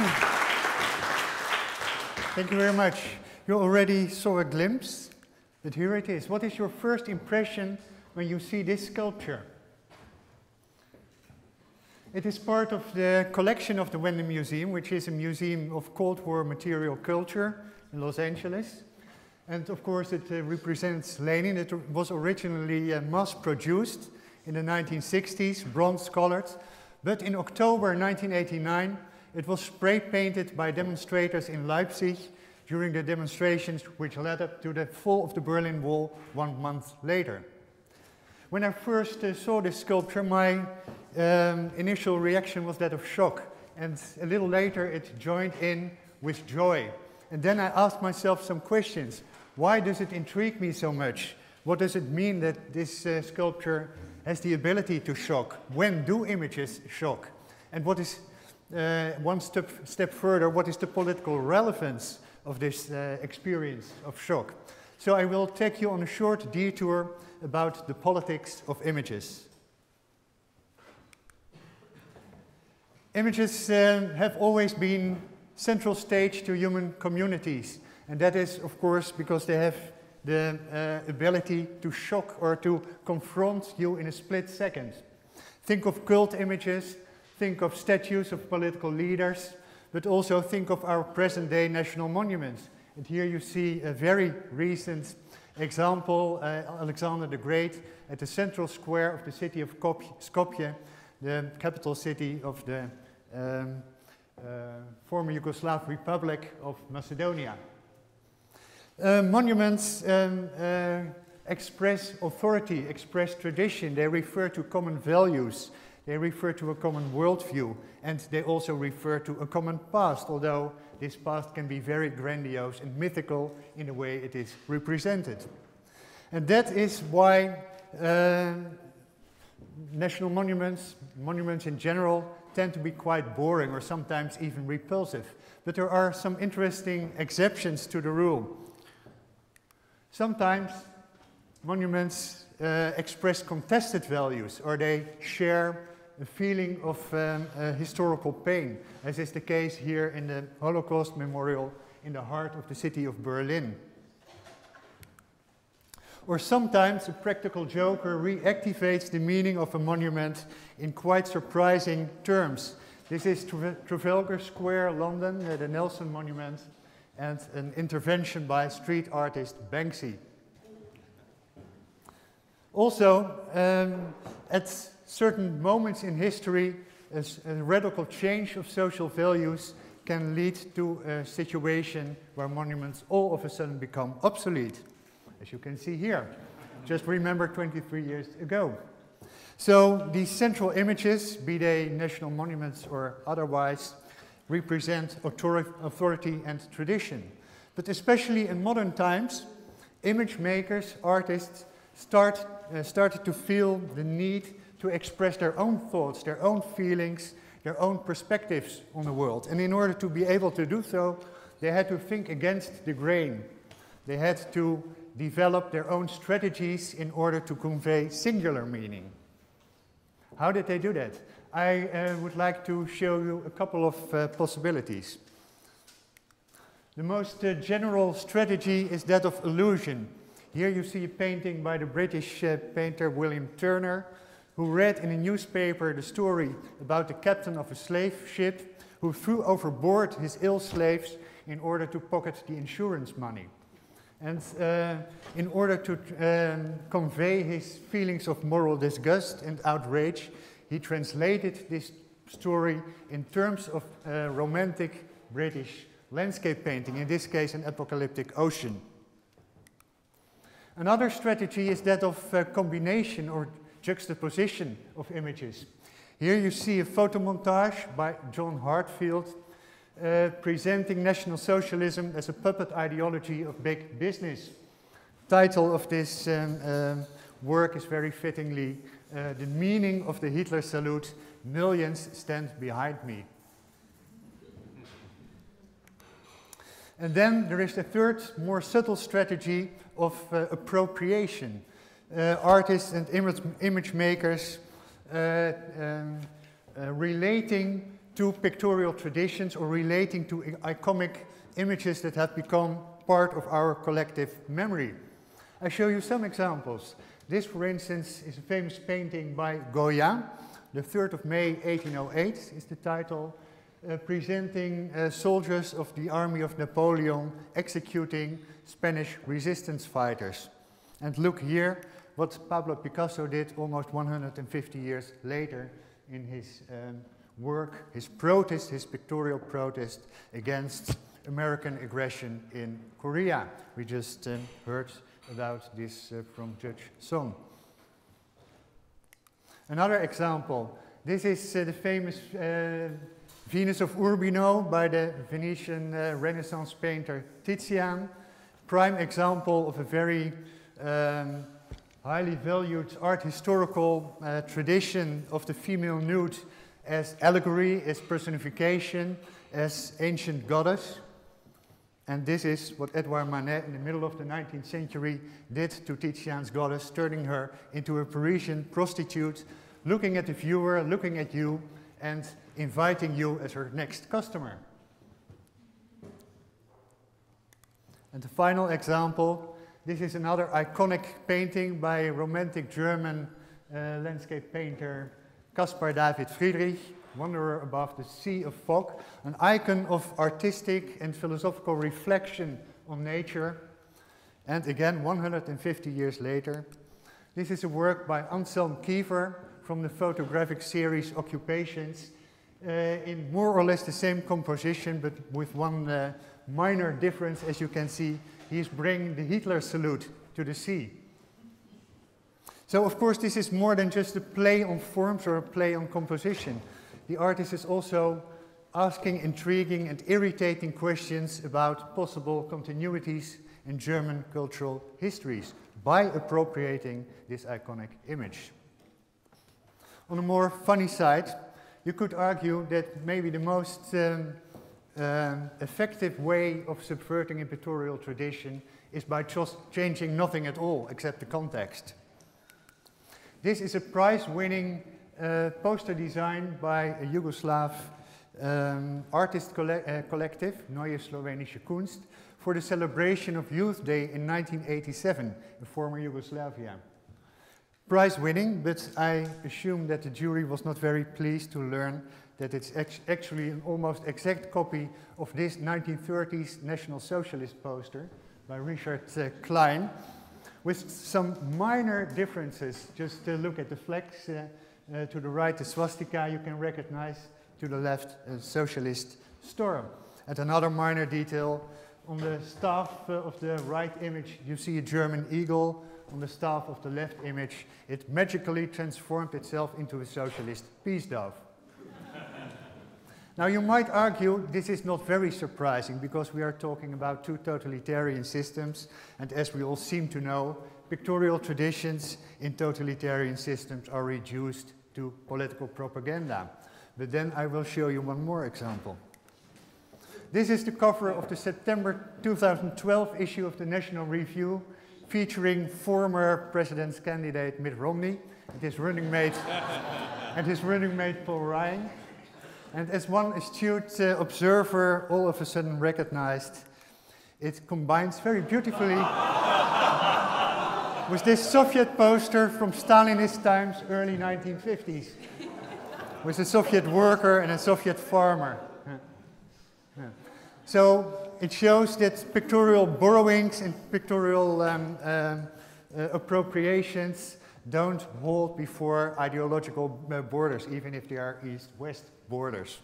Thank you very much. You already saw a glimpse, but here it is. What is your first impression when you see this sculpture? It is part of the collection of the Wende Museum, which is a museum of Cold War material culture in Los Angeles. And of course, it uh, represents Lenin. It was originally uh, mass produced in the 1960s, bronze colored. But in October 1989, it was spray painted by demonstrators in Leipzig during the demonstrations which led up to the fall of the Berlin Wall one month later. When I first uh, saw this sculpture, my um, initial reaction was that of shock. And a little later, it joined in with joy. And then I asked myself some questions. Why does it intrigue me so much? What does it mean that this uh, sculpture has the ability to shock? When do images shock? And what is, uh, one step, step further, what is the political relevance of this uh, experience of shock? So I will take you on a short detour about the politics of images. Images uh, have always been central stage to human communities. And that is, of course, because they have the uh, ability to shock or to confront you in a split second. Think of cult images, think of statues of political leaders, but also think of our present day national monuments. And here you see a very recent example, uh, Alexander the Great at the central square of the city of Skopje, the capital city of the um, uh, former Yugoslav Republic of Macedonia. Uh, monuments um, uh, express authority, express tradition, they refer to common values, they refer to a common worldview, and they also refer to a common past, although this past can be very grandiose and mythical in the way it is represented. And that is why uh, national monuments, monuments in general, tend to be quite boring or sometimes even repulsive. But there are some interesting exceptions to the rule. Sometimes monuments uh, express contested values or they share a feeling of um, historical pain, as is the case here in the Holocaust Memorial in the heart of the city of Berlin. Or sometimes a practical joker reactivates the meaning of a monument in quite surprising terms. This is Trafalgar Square, London, uh, the Nelson Monument, and an intervention by street artist Banksy. Also, um, at certain moments in history, a, a, radical change of social values can lead to a situation where monuments all of a sudden become obsolete as you can see here. Just remember 23 years ago. So these central images, be they national monuments or otherwise, represent authority and tradition. But especially in modern times, image makers, artists, start, uh, started to feel the need to express their own thoughts, their own feelings, their own perspectives on the world. And in order to be able to do so, they had to think against the grain. They had to develop their own strategies in order to convey singular meaning. How did they do that? I uh, would like to show you a couple of uh, possibilities. The most uh, general strategy is that of illusion. Here you see a painting by the British uh, painter William Turner, who read in a newspaper the story about the captain of a slave ship who threw overboard his ill slaves in order to pocket the insurance money. And uh, in order to um, convey his feelings of moral disgust and outrage, he translated this story in terms of uh, romantic British landscape painting, in this case an apocalyptic ocean. Another strategy is that of uh, combination or juxtaposition of images. Here you see a photo montage by John Heartfield uh, presenting National Socialism as a puppet ideology of big business. Title of this um, um, work is very fittingly uh, The Meaning of the Hitler Salute, Millions Stand Behind Me. And then there is the third, more subtle strategy of uh, appropriation. Uh, artists and image, image makers uh, um, uh, relating to pictorial traditions or relating to iconic images that have become part of our collective memory. I show you some examples. This, for instance, is a famous painting by Goya. The 3rd of May 1808 is the title, uh, presenting uh, soldiers of the army of Napoleon executing Spanish resistance fighters. And look here what Pablo Picasso did almost 150 years later in his um, work, his protest, his pictorial protest against American aggression in Korea. We just um, heard about this uh, from Judge Song. Another example, this is uh, the famous uh, Venus of Urbino by the Venetian uh, Renaissance painter Titian. Prime example of a very um, highly valued art historical uh, tradition of the female nude as allegory, as personification, as ancient goddess. And this is what Edouard Manet in the middle of the 19th century did to Titian's goddess, turning her into a Parisian prostitute, looking at the viewer, looking at you, and inviting you as her next customer. And the final example, this is another iconic painting by romantic German uh, landscape painter Caspar David Friedrich, Wanderer Above the Sea of Fog, an icon of artistic and philosophical reflection on nature. And again, 150 years later, this is a work by Anselm Kiefer from the photographic series Occupations, uh, in more or less the same composition, but with one uh, minor difference. As you can see, he's bringing the Hitler salute to the sea. So, of course, this is more than just a play on forms or a play on composition. The artist is also asking intriguing and irritating questions about possible continuities in German cultural histories by appropriating this iconic image. On a more funny side, you could argue that maybe the most um, um, effective way of subverting pictorial tradition is by just changing nothing at all except the context. This is a prize-winning uh, poster design by a Yugoslav um, artist colle uh, collective, Neue Slowenische Kunst, for the celebration of Youth Day in 1987 in former Yugoslavia. Prize winning, but I assume that the jury was not very pleased to learn that it's actually an almost exact copy of this 1930s National Socialist poster by Richard uh, Klein, with some minor differences. Just uh, look at the flags. Uh, uh, to the right, the swastika you can recognize. To the left, a socialist storm. And another minor detail, on the staff uh, of the right image, you see a German eagle. On the staff of the left image, it magically transformed itself into a socialist peace dove. Now, you might argue this is not very surprising because we are talking about two totalitarian systems, and as we all seem to know, pictorial traditions in totalitarian systems are reduced to political propaganda. But then I will show you one more example. This is the cover of the September 2012 issue of the National Review, featuring former president's candidate Mitt Romney and his running mate, and his running mate Paul Ryan. And as one astute uh, observer all of a sudden recognized, it combines very beautifully with this Soviet poster from Stalinist times, early 1950s, with a Soviet worker and a Soviet farmer. So it shows that pictorial borrowings and pictorial um, um, uh, appropriations don't hold before ideological uh, borders, even if they are east-west borders.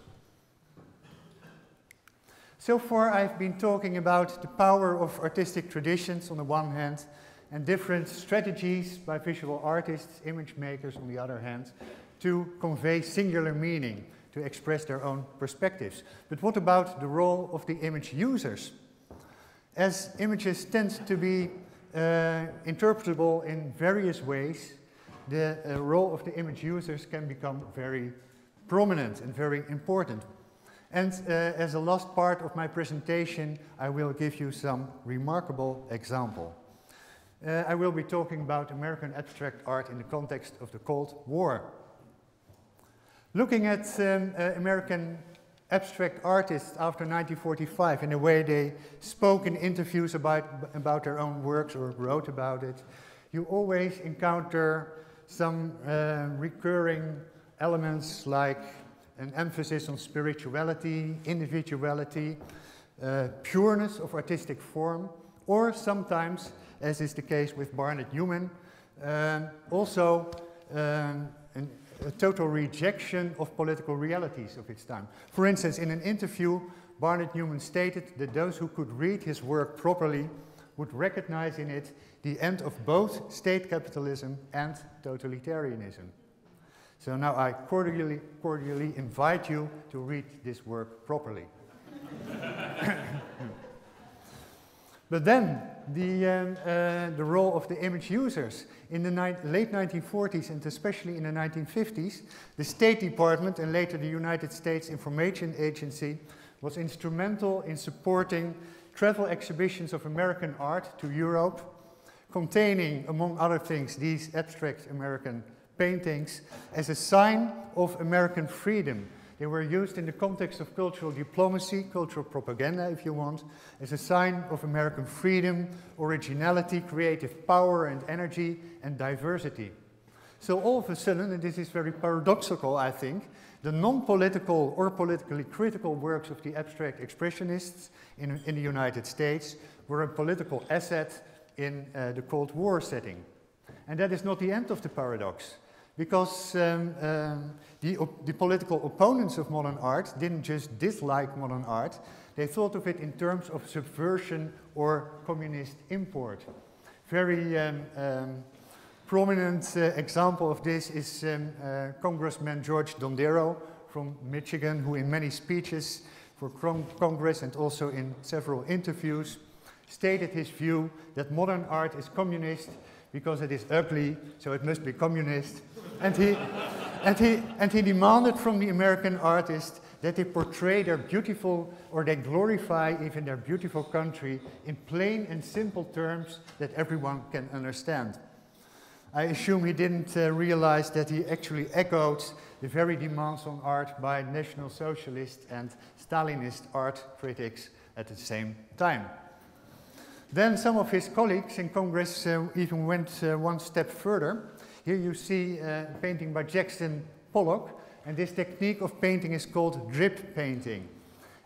So far I've been talking about the power of artistic traditions on the one hand, and different strategies by visual artists, image makers on the other hand, to convey singular meaning, to express their own perspectives. But what about the role of the image users? As images tend to be interpretable in various ways, the uh, role of the image users can become very prominent and very important. And uh, as a last part of my presentation, I will give you some remarkable example. Uh, I will be talking about American abstract art in the context of the Cold War. Looking at um, uh, American abstract artists after 1945 in the way they spoke in interviews about, about their own works or wrote about it, you always encounter some uh, recurring elements like an emphasis on spirituality, individuality, uh, pureness of artistic form, or sometimes, as is the case with Barnett Newman, um, also um, an, a total rejection of political realities of its time. For instance, in an interview, Barnett Newman stated that those who could read his work properly would recognize in it the end of both state capitalism and totalitarianism. So now I cordially, cordially invite you to read this work properly. but then the, um, uh, the role of the image users. In the late 1940s and especially in the 1950s, the State Department and later the United States Information Agency was instrumental in supporting travel exhibitions of American art to Europe, containing, among other things, these abstract American paintings as a sign of American freedom. They were used in the context of cultural diplomacy, cultural propaganda, if you want, as a sign of American freedom, originality, creative power and energy, and diversity. So all of a sudden, and this is very paradoxical, I think, the non-political or politically critical works of the abstract expressionists in, in the United States were a political asset in uh, the Cold War setting. And that is not the end of the paradox because um, um, the, the, political opponents of modern art didn't just dislike modern art, they thought of it in terms of subversion or communist import. Very um, um prominent uh, example of this is um, uh, Congressman George Dondero from Michigan, who in many speeches for Congress and also in several interviews stated his view that modern art is communist because it is ugly, so it must be communist. And he, and, he, and he demanded from the American artists that they portray their beautiful, or they glorify even their beautiful country in plain and simple terms that everyone can understand. I assume he didn't uh, realize that he actually echoed the very demands on art by National Socialist and Stalinist art critics at the same time. Then some of his colleagues in Congress uh, even went uh, one step further. Here you see a uh, painting by Jackson Pollock, and this technique of painting is called drip painting.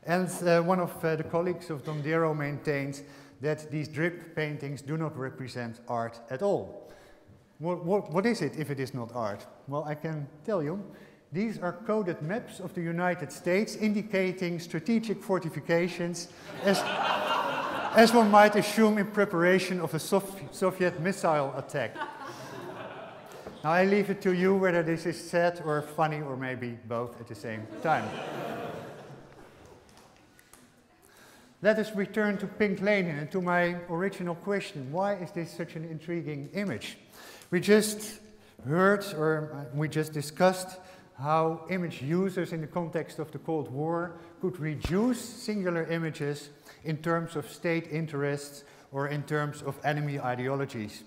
And uh, one of uh, the colleagues of Dondero maintains that these drip paintings do not represent art at all. What, what, what is it if it is not art? Well, I can tell you. These are coded maps of the United States indicating strategic fortifications as as one might assume in preparation of a Soviet missile attack. now I leave it to you whether this is sad or funny or maybe both at the same time. Let us return to Pink Lenin and to my original question. Why is this such an intriguing image? We just heard, or uh, we just discussed, how image users in the context of the Cold War could reduce singular images in terms of state interests or in terms of enemy ideologies.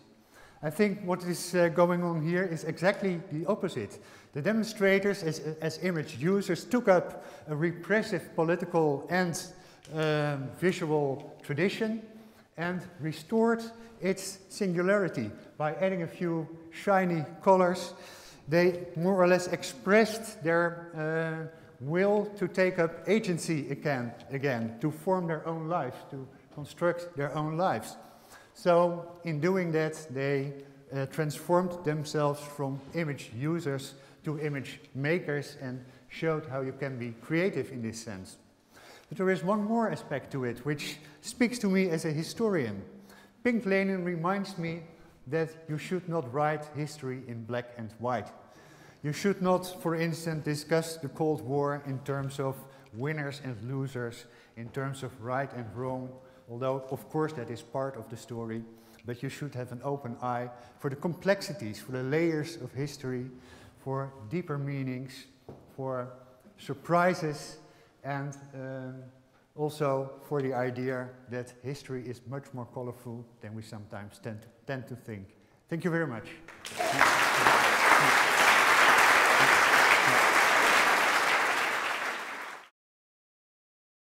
I think what is uh, going on here is exactly the opposite. The demonstrators, as, as image users, took up a repressive political and um, visual tradition and restored its singularity by adding a few shiny colors. They more or less expressed their uh, will to take up agency again, again, to form their own lives, to construct their own lives. So in doing that, they uh, transformed themselves from image users to image makers and showed how you can be creative in this sense. But there is one more aspect to it, which speaks to me as a historian. Pink Lenin reminds me that you should not write history in black and white. You should not, for instance, discuss the Cold War in terms of winners and losers, in terms of right and wrong, although, of course, that is part of the story. But you should have an open eye for the complexities, for the layers of history, for deeper meanings, for surprises, and um, also for the idea that history is much more colorful than we sometimes tend to, tend to think. Thank you very much.